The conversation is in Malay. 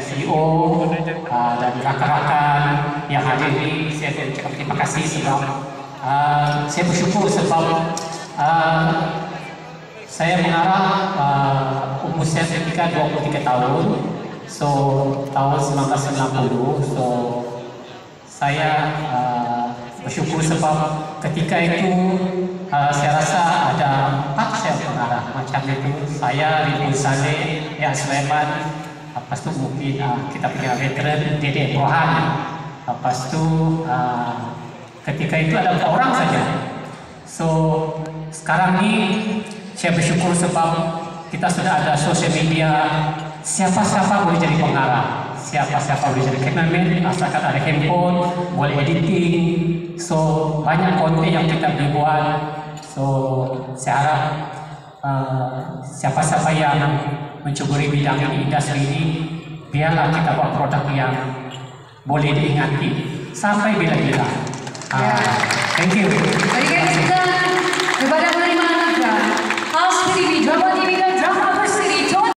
CEO uh, dan rakan-rakan yang hadir ini saya ucapkan terima kasih sebab uh, saya bersyukur sebab uh, saya mengarah uh, umur saya ketika 23 tahun. So tahun 1990 so saya uh, bersyukur sebab ketika itu uh, saya rasa ada empat saya pengarah macam itu saya Ridwan Saleh Ya Sulaiman lepas tu mungkin uh, kita punya veteran Dede Rohan lepas tu uh, ketika itu ada empat orang saja. So sekarang ni saya bersyukur sebab kita sudah ada sosial media. Siapa-siapa boleh jadi pengarah siapa-siapa boleh jadi cameraman asalkan ada handphone boleh editing. So banyak konten yang kita buat. So saya harap uh, siapa-siapa yang mencuburi bidang ini industri ini biarlah kita buat produk yang boleh diingati sampai bila-bila. Uh, thank you